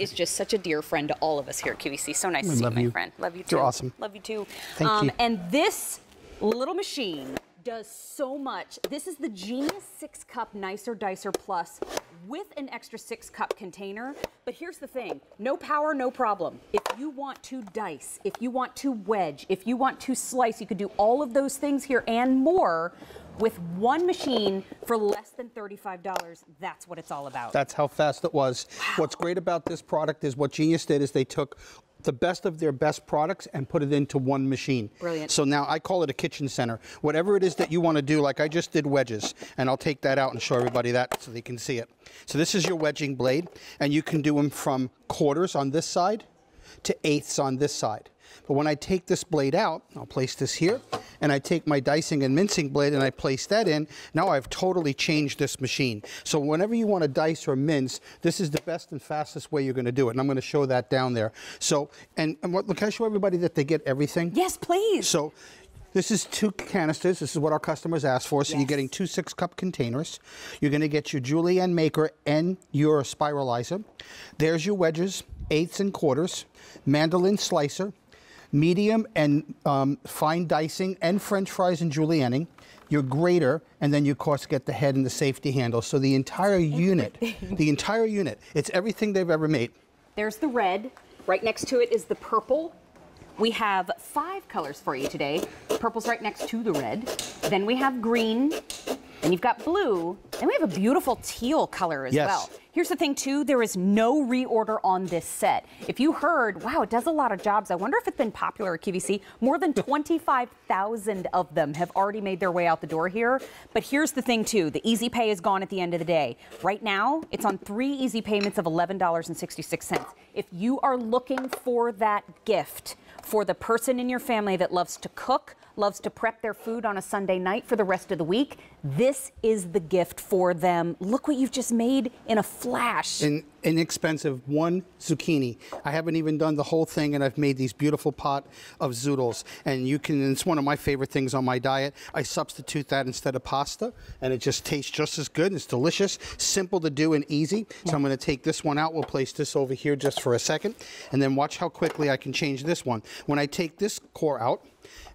is just such a dear friend to all of us here at QVC. So nice to see you, my you. friend. Love you too. You're awesome. Love you too. Thank um, you. And this little machine does so much. This is the Genius 6 Cup Nicer Dicer Plus with an extra 6 cup container. But here's the thing no power, no problem. If you want to dice, if you want to wedge, if you want to slice, you could do all of those things here and more with one machine for less than $35. That's what it's all about. That's how fast it was. What's great about this product is what Genius did is they took the best of their best products and put it into one machine. Brilliant. So now I call it a kitchen center. Whatever it is that you want to do, like I just did wedges, and I'll take that out and show everybody that so they can see it. So this is your wedging blade, and you can do them from quarters on this side to eighths on this side. But when I take this blade out, I'll place this here, and I take my dicing and mincing blade and I place that in, now I've totally changed this machine. So whenever you want to dice or mince, this is the best and fastest way you're going to do it. And I'm going to show that down there. So, and, and what, can I show everybody that they get everything? yes, please. So this is two canisters. This is what our customers ask for. So you're getting two six cup containers. You're going to get your julienne maker and your spiralizer. There's your wedges, eighths and quarters, mandolin slicer, medium and um, fine dicing, and french fries and julienning. Your grater, and then you of course get the head and the safety handle. So the entire unit, the entire unit, it's everything they've ever made. There's the red. Right next to it is the purple. We have five colors for you today. Purple's right next to the red. Then we have green. Then you've got blue. Then we have a beautiful teal color as Yes. well. Here's the thing too, there is no reorder on this set. If you heard, wow, it does a lot of jobs. I wonder if it's been popular at QVC. More than 25,000 of them have already made their way out the door here. But here's the thing too, the easy pay is gone at the end of the day. Right now, it's on three easy payments of $11.66. If you are looking for that gift for the person in your family that loves to cook, loves to prep their food on a Sunday night for the rest of the week, this is the gift for them. Look what you've just made in a flash. in, inexpensive one zucchini. I haven't even done the whole thing, and I've made these beautiful pot of zoodles. And you can it's one of my favorite things on my diet. I substitute that instead of pasta, and it just tastes just as good. It's delicious, simple to do, and easy. So I'm going to take this one out. We'll place this over here just for a second, and then watch how quickly I can change this one. When I take this core out,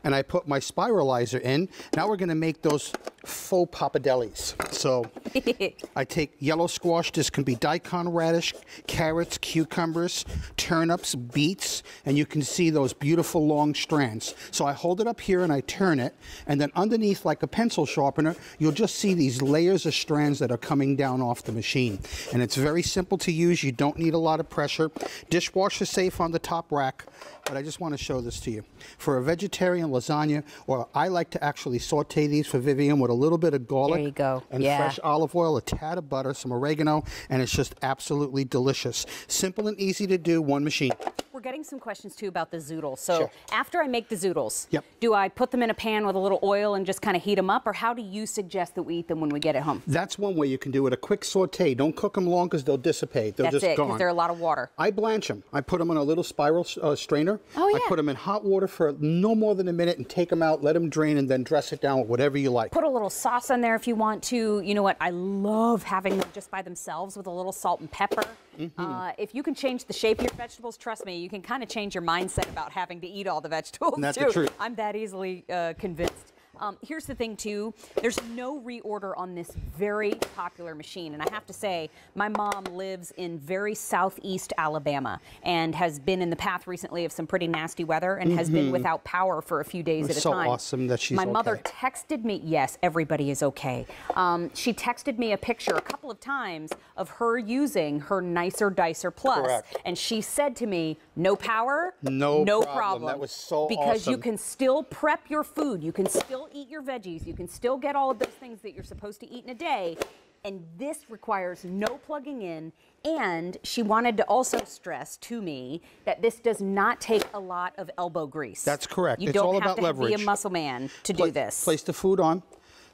and I put my spiralizer in. Now we're gonna make those faux pappardellis. So I take yellow squash, this can be daikon radish, carrots, cucumbers, turnips, beets, and you can see those beautiful long strands. So I hold it up here and I turn it, and then underneath like a pencil sharpener, you'll just see these layers of strands that are coming down off the machine. And it's very simple to use, you don't need a lot of pressure. Dishwasher safe on the top rack, but I just want to show this to you. For a vegetarian lasagna, or I like to actually saute these for Vivian with a little bit of garlic you go. and Yeah. fresh olive oil, a tad of butter, some oregano, and it's just absolutely delicious. Simple and easy to do, one machine. We're getting some questions too about the zoodles. So Sure. after I make the zoodles, Yep. do I put them in a pan with a little oil and just kind of heat them up, or how do you suggest that we eat them when we get it home? That's one way you can do it. A quick saute. Don't cook them long because they'll dissipate. They're That's just it, gone. because they're a lot of water. I blanch them. I put them in a little spiral uh, strainer. Oh, yeah. I put them in hot water for no more than a minute and take them out, let them drain, and then dress it down with whatever you like. Put a little sauce on there if you want to. You know what? I love having them just by themselves with a little salt and pepper. Mm-hmm. Uh, if you can change the shape of your vegetables, trust me, you can kind of change your mindset about having to eat all the vegetables That's too. the truth. I'm that easily uh, convinced. Um, here's the thing too, there's no reorder on this very popular machine. And I have to say, my mom lives in very southeast Alabama and has been in the path recently of some pretty nasty weather and has been without power for a few days at a Mm-hmm. so time. awesome that she's My mother texted me, yes, everybody is okay. Um, she texted me a picture a couple of times of her using her Nicer Dicer Plus, and she said to me, "No power, No no problem. problem." That was so because you can still prep your food, you can still eat your veggies, you can still get all of those things that you're supposed to eat in a day. And this requires no plugging in. And she wanted to also stress to me that this does not take a lot of elbow grease. That's correct. You It's don't all have about to be a muscle man to Pla- do this. Place the food on,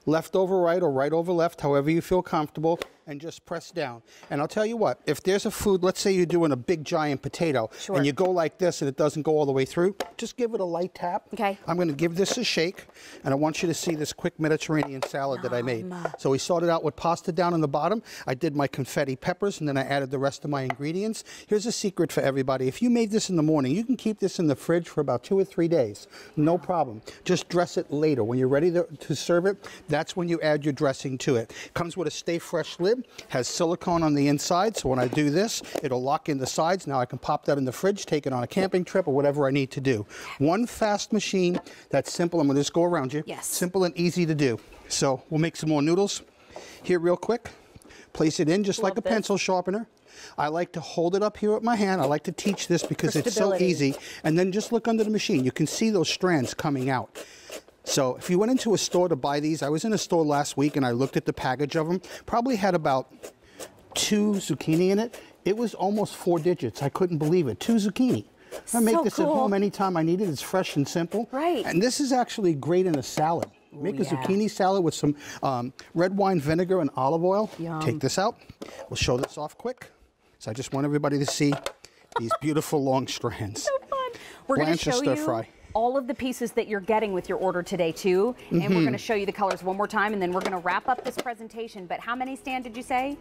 left over right or right over left, however you feel comfortable, and just press down. And I'll tell you what, if there's a food, let's say you're doing a big giant potato Sure. and you go like this and it doesn't go all the way through, just give it a light tap. Okay. I'm going to give this a shake and I want you to see this quick Mediterranean salad that I made. So we started out with pasta down on the bottom. I did my confetti peppers and then I added the rest of my ingredients. Here's a secret for everybody. If you made this in the morning, you can keep this in the fridge for about two or three days. No problem. Just dress it later. When you're ready to, to serve it, that's when you add your dressing to it. Comes with a stay fresh lid, has silicone on the inside, so when I do this, it'll lock in the sides. Now I can pop that in the fridge, take it on a camping trip or whatever I need to do. One fast machine that's simple. I'm going to just go around you. Yes. Simple and easy to do. So we'll make some more noodles here real quick. Place it in just like a this. pencil sharpener. I like to hold it up here with my hand. I like to teach this because it's so easy. And then just look under the machine. You can see those strands coming out. So if you went into a store to buy these, I was in a store last week and I looked at the package of them. Probably had about two zucchini in it. It was almost four digits. I couldn't believe it. Two zucchini. I make So this at home anytime I need it. It's fresh and simple. Right. And this is actually great in a salad. Make a yeah. zucchini salad with some um, red wine vinegar and olive oil. Yum. Take this out. We'll show this off quick. So I just want everybody to see these beautiful long strands. So fun. We're going to show stir you fry? All of the pieces that you're getting with your order today too, and Mm-hmm. we're going to show you the colors one more time, and then we're going to wrap up this presentation. But how many stand did you say?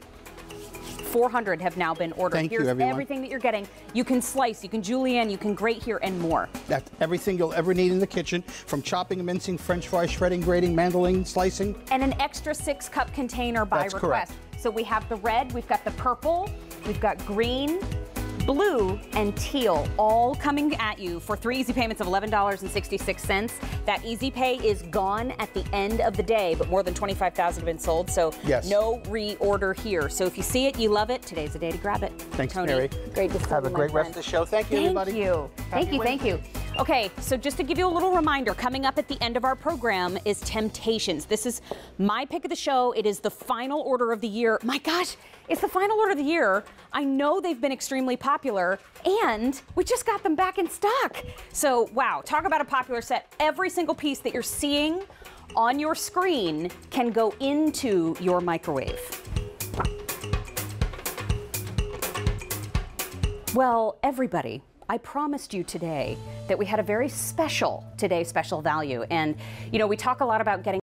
400 have now been ordered. Thank you, Here's everyone. everything that you're getting. You can slice, you can julienne, you can grate here, and more. That's everything you'll ever need in the kitchen, from chopping, mincing, french fries, shredding, grating, mandolin, slicing. and an extra six cup container by That's request. correct. So we have the red, we've got the purple, we've got green, blue, and teal all coming at you for three easy payments of $11.66. That easy pay is gone at the end of the day, but more than 25,000 have been sold. So Yes. no reorder here. So if you see it, you love it, today's the day to grab it. Thanks, Tony, Mary. Great to see Have a great rest friend. of the show. Thank you, everybody. Thank you. Thank you, thank you. Okay, so just to give you a little reminder, coming up at the end of our program is Temptations. This is my pick of the show. It is the final order of the year. My gosh, it's the final order of the year. I know they've been extremely popular, and we just got them back in stock. So, wow, talk about a popular set. Every single piece that you're seeing on your screen can go into your microwave. Well, everybody, I promised you today that we had a very special today special value. And, you know, we talk a lot about getting